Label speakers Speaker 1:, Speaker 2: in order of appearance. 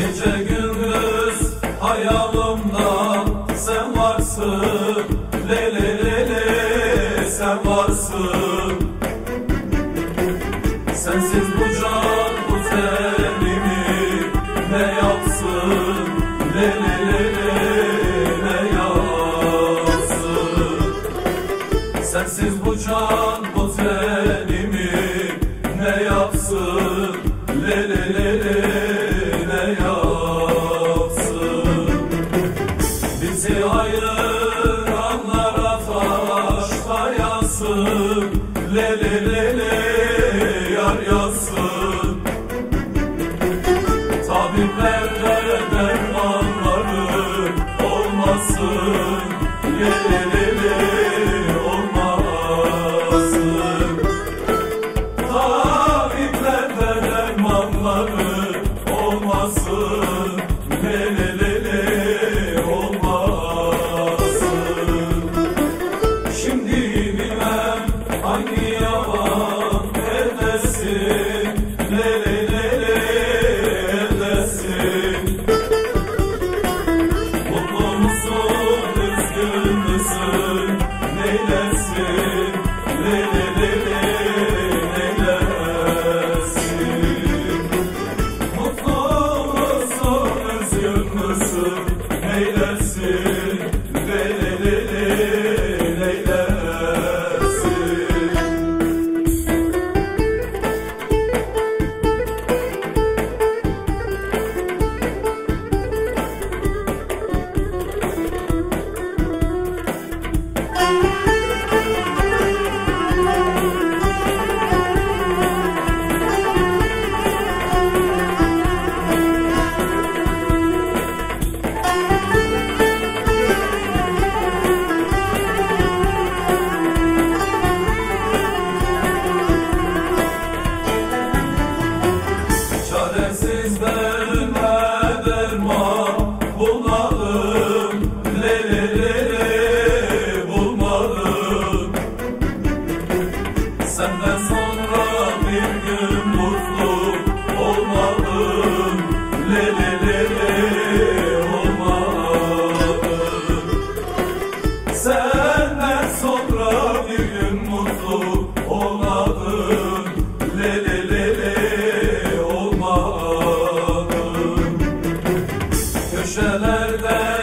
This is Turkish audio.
Speaker 1: Gece gündüz hayalimde sen varsın. Le sen varsın. Sensiz bu can bu tenimi ne yapsın? Le ne yapsın? Sensiz bu can bu tenimi ne yapsın? Le le le le. Bizi ayıranlara taş kayasın Le le le le yar yazsın Tabiplerde dermanları olmasın. Le le le olmasın. Tabiplerde dermanları eylesin. is the Köşelerde